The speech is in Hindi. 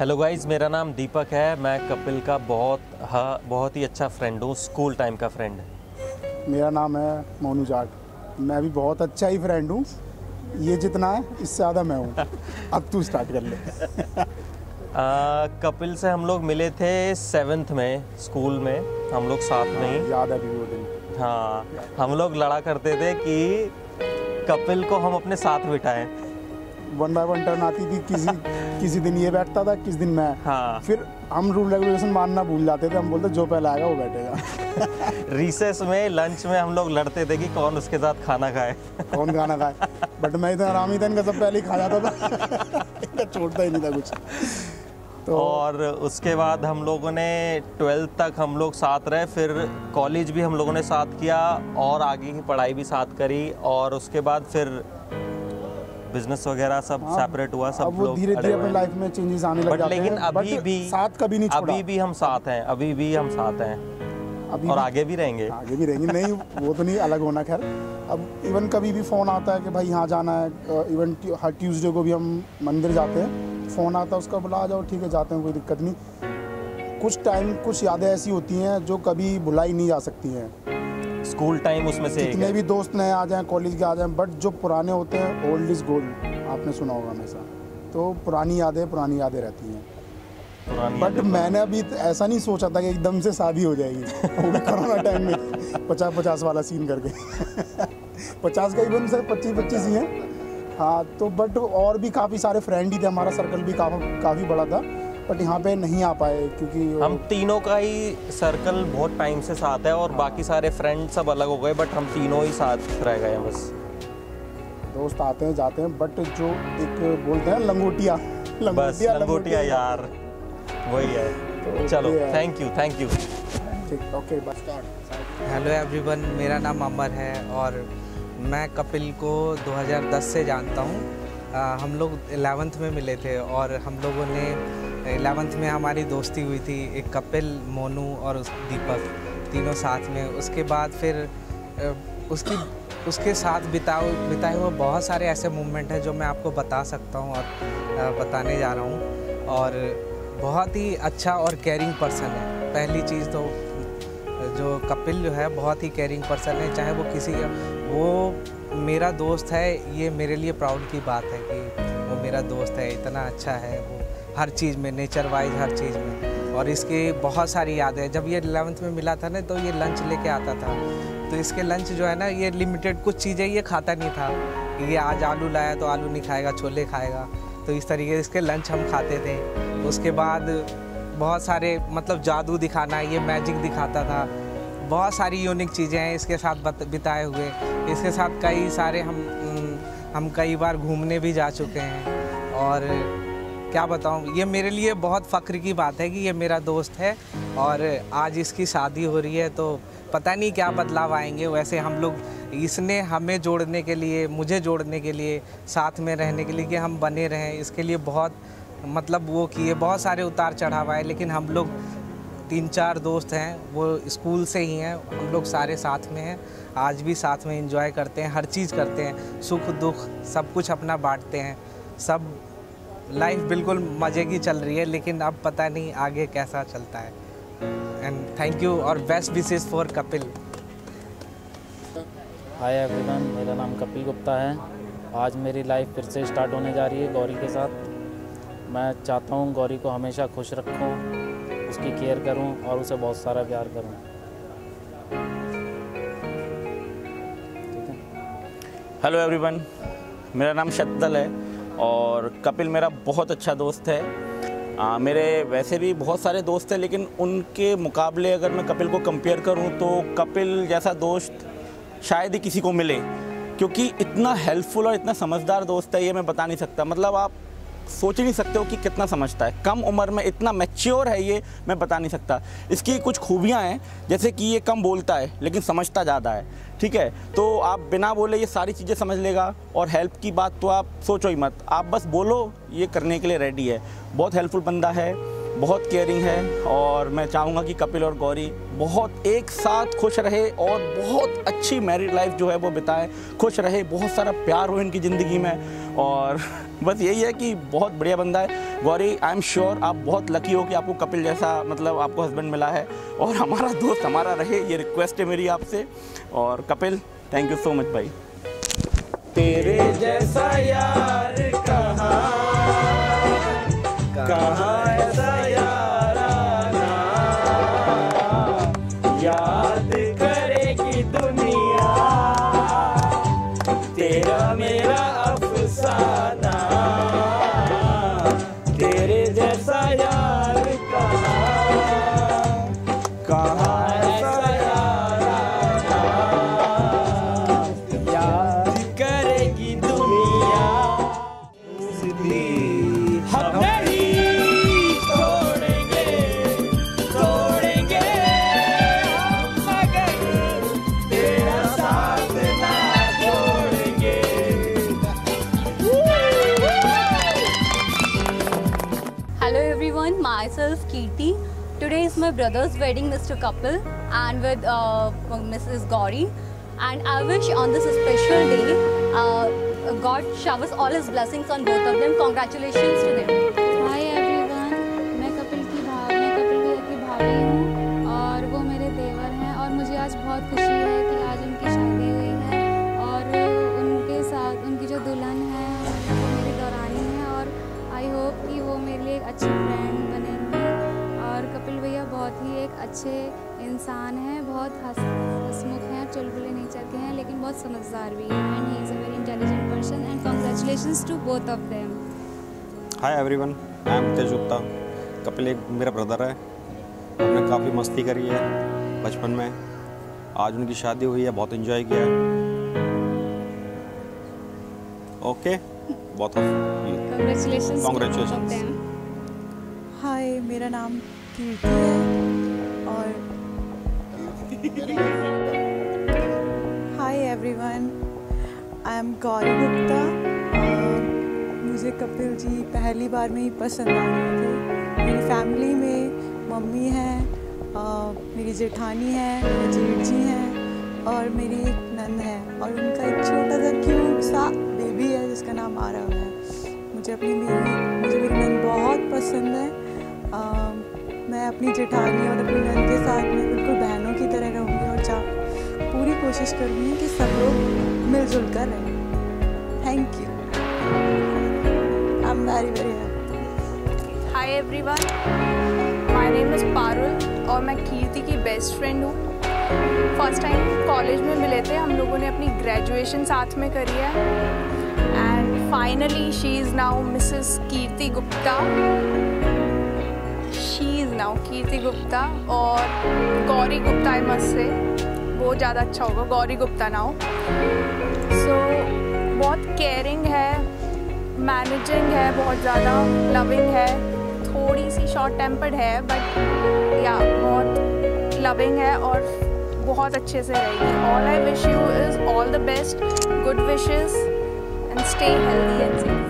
हेलो गाइस मेरा नाम दीपक है। मैं कपिल का बहुत हाँ बहुत ही अच्छा फ्रेंड हूँ स्कूल टाइम का फ्रेंड मेरा नाम है मोनू जाट। मैं भी बहुत अच्छा ही फ्रेंड हूँ। ये जितना है इससे ज़्यादा मैं हूँ। अब तू स्टार्ट कर ले। आ, कपिल से हम लोग मिले थे सेवेंथ में स्कूल में। हम लोग साथ में ही। याद है वो दिन। हाँ हम लोग लड़ा करते थे कि कपिल को हम अपने साथ बिठाएँ। वन बाय वन टर्न आती थी किसी किसी दिन ये बैठता था किस दिन मैं। हाँ। फिर हम रूल रेगुलेशन मानना भूल जाते थे हम बोलते जो पहले आएगा वो बैठेगा। रिसेस में लंच में हम लोग लड़ते थे कि कौन उसके साथ खाना खाए। कौन खाना खाए? बट मैं इतना आराम ही था इनका सब पहले ही खा जाता था। इनका छोड़ता ही नहीं था कुछ। तो और उसके बाद हम लोगों ने ट्वेल्थ तक हम लोग साथ रहे फिर कॉलेज भी हम लोगों ने साथ किया और आगे की पढ़ाई भी साथ करी और उसके बाद फिर बिज़नेस वगैरह सब हाँ, सेपरेट हुआ सब लोग धीरे धीरे अपनी लाइफ में चेंजेस आने लग जाते लेकिन हैं। अभी भी साथ कभी नहीं छोड़ा। अभी भी हम साथ हैं अभी भी हम साथ हैं। अभी और आगे भी रहेंगे। आगे भी रहेंगे। नहीं वो तो नहीं अलग होना खैर। अब इवन कभी भी फ़ोन आता है कि भाई यहाँ जाना है। इवन हर ट्यूसडे को भी हम मंदिर जाते हैं। फ़ोन आता है उसका बोला आ जाओ ठीक है जाते हैं कोई दिक्कत नहीं। कुछ टाइम कुछ यादें ऐसी होती हैं जो कभी भुलाई नहीं जा सकती हैं। स्कूल टाइम उसमें से है भी दोस्त नए आ जाएँ कॉलेज के आ जाएँ बट जो पुराने होते हैं ओल्ड इज़ गोल्ड आपने सुना होगा हमेशा। तो पुरानी यादें पुरानी यादें रहती हैं। बट मैंने अभी ऐसा नहीं सोचा था कि एकदम से शादी हो जाएगी। वो भी कोरोना टाइम में पचास पचास वाला सीन करके। पचास का इवन सर पच्चीस पच्चीस ही हैं। हाँ तो बट और भी काफ़ी सारे फ्रेंड ही थे हमारा सर्कल भी काफ़ी काफ़ी बड़ा था। बट यहाँ पे नहीं आ पाए क्योंकि हम तीनों का ही सर्कल बहुत टाइम से साथ है और बाकी सारे फ्रेंड सब अलग हो गए बट हम तीनों ही साथ रह गए हैं बस। दोस्त आते हैं जाते हैं बट जो एक बोलते हैं लंगोटिया बस लंगोटिया यार वही है। तो चलो थैंक यू थैंक यू ठीक ओके बस स्टार्ट हेलो एवरीवन मेरा नाम अमर है और मैं कपिल को 2010 से जानता हूँ। हम लोग 11th में मिले थे और हम लोगों ने 11th में हमारी दोस्ती हुई थी, एक कपिल, मोनू और दीपक, तीनों साथ में। उसके बाद फिर उसकी, उसके साथ बिताओ, बिताए हुए बहुत सारे ऐसे मोमेंट हैं जो मैं आपको बता सकता हूँ और बताने जा रहा हूँ। और बहुत ही अच्छा और केयरिंग पर्सन है। पहली चीज़ तो जो कपिल जो है, बहुत ही केयरिंग पर्सन है। चाहे वो किसी वो मेरा दोस्त है, ये मेरे लिए प्राउड की बात है कि वो मेरा दोस्त है, इतना अच्छा है, वो हर चीज़ में नेचर वाइज हर चीज़ में। और इसकी बहुत सारी यादें जब ये 11th में मिला था ना तो ये लंच लेके आता था। तो इसके लंच जो है ना, ये लिमिटेड कुछ चीज़ें ये खाता नहीं था। ये आज आलू लाया तो आलू नहीं खाएगा, छोले खाएगा। तो इस तरीके से इसके लंच हम खाते थे। उसके बाद बहुत सारे मतलब जादू दिखाना, ये मैजिक दिखाता था। बहुत सारी यूनिक चीज़ें हैं इसके साथ बत- बिताए हुए। इसके साथ कई सारे हम हम कई बार घूमने भी जा चुके हैं। और क्या बताऊँ? ये मेरे लिए बहुत फ़ख्र की बात है कि ये मेरा दोस्त है और आज इसकी शादी हो रही है तो पता नहीं क्या बदलाव आएँगे। वैसे हम लोग, इसने हमें जोड़ने के लिए, मुझे जोड़ने के लिए, साथ में रहने के लिए कि हम बने रहें। इसके लिए बहुत मतलब वो किए, बहुत सारे उतार चढ़ाव आए, लेकिन हम लोग तीन चार दोस्त हैं, वो स्कूल से ही हैं, हम लोग सारे साथ में हैं। आज भी साथ में एंजॉय करते हैं, हर चीज़ करते हैं, सुख दुख सब कुछ अपना बांटते हैं। सब लाइफ बिल्कुल मज़े की चल रही है लेकिन अब पता नहीं आगे कैसा चलता है। एंड थैंक यू और best wishes for Kapil. Hi everyone मेरा नाम कपिल गुप्ता है। आज मेरी लाइफ फिर से स्टार्ट होने जा रही है गौरी के साथ। मैं चाहता हूँ गौरी को हमेशा खुश रखूँ उसकी केयर करूँ और उसे बहुत सारा प्यार करूँ। ठीक है? हेलो एवरीवन मेरा नाम शत्तल है। और कपिल मेरा बहुत अच्छा दोस्त है। आ, मेरे वैसे भी बहुत सारे दोस्त हैं लेकिन उनके मुकाबले अगर मैं कपिल को कंपेयर करूँ तो कपिल जैसा दोस्त शायद ही किसी को मिले क्योंकि इतना हेल्पफुल और इतना समझदार दोस्त है ये मैं बता नहीं सकता। मतलब आप सोच ही नहीं सकते हो कि कितना समझता है। कम उम्र में इतना मैच्योर है ये, मैं बता नहीं सकता। इसकी कुछ खूबियाँ हैं, जैसे कि ये कम बोलता है, लेकिन समझता ज़्यादा है। ठीक है? तो आप बिना बोले ये सारी चीज़ें समझ लेगा, और हेल्प की बात तो आप सोचो ही मत। आप बस बोलो, ये करने के लिए रेडी है। बहुत हेल्पफुल बंदा है। बहुत केयरिंग है और मैं चाहूँगा कि कपिल और गौरी बहुत एक साथ खुश रहे और बहुत अच्छी मैरिड लाइफ जो है वो बिताए, खुश रहे, बहुत सारा प्यार हो इनकी ज़िंदगी में। और बस यही है कि बहुत बढ़िया बंदा है। गौरी आई एम श्योर आप बहुत लकी हो कि आपको कपिल जैसा मतलब आपको हस्बैंड मिला है और हमारा दोस्त हमारा रहे, ये रिक्वेस्ट है मेरी आपसे। और Kapil thank you so much भाई तेरे जैसा यार कहाँ कहाँ Kirti. Today is my brother's wedding, Mr. Kapil, and with uh, Mrs. Gauri. And I wish on this special day, uh, God showers all His blessings on both of them. Congratulations to them. Hi everyone मैं कपिल की भाव मैं कपिल की भाभी हूँ और वो मेरे देवर हैं और मुझे आज बहुत खुशी है कि आज उनकी शादी हुई है और उनके साथ उनकी जो दुल्हन है वो मेरी दौरानी है और आई होप कि वो मेरे लिए एक अच्छी फ्रेंड और कपिल भैया बहुत ही एक अच्छे इंसान हैं बहुत हंस हंसमुख हैं चुलबुले नहीं चाहते हैं लेकिन बहुत समझदार भी हैं and he is a very intelligent person and congratulation to both of them hi everyone I am Tej Gupta Kapil एक मेरा ब्रदर है। हमने काफ़ी मस्ती करी है बचपन में। आज उनकी शादी हुई है बहुत इन्जॉय किया है। ओके बहुत of them. हाय मेरा नाम और hi everyone I am Gauri Gupta मुझे कपिल जी पहली बार में ही पसंद आ गए थे मेरी फैमिली में मम्मी हैं अह, मेरी जेठानी है जेठ जी हैं और मेरी एक नंद है और उनका एक छोटा सा क्यूट सा बेबी है जिसका नाम आरव है। मुझे अपनी मेरी मुझे मेरी नंद बहुत पसंद है। अम, मैं अपनी जेठानी और अपनी नंद के साथ में बिल्कुल बहनों की तरह रहूँगी और जा पूरी कोशिश करूँगी कि सब लोग मिलजुल कर रहें। Thank you I am very very happy hi everyone my name is Parul और मैं कीर्ति की बेस्ट फ्रेंड हूँ। फ़र्स्ट टाइम कॉलेज में मिले थे, हम लोगों ने अपनी ग्रेजुएशन साथ में करी है। And finally she is now Mrs Kirti Gupta now Kirti Gupta और Gauri Gupta I must say वो ज़्यादा अच्छा होगा, गौरी गुप्ता नाउ। सो बहुत केयरिंग है मैनेजिंग है, बहुत ज़्यादा लविंग है। थोड़ी सी शॉर्ट टेम्पर्ड है बट या बहुत लविंग है और बहुत अच्छे से रहेगी। All I wish you is all the best good wishes and stay healthy and safe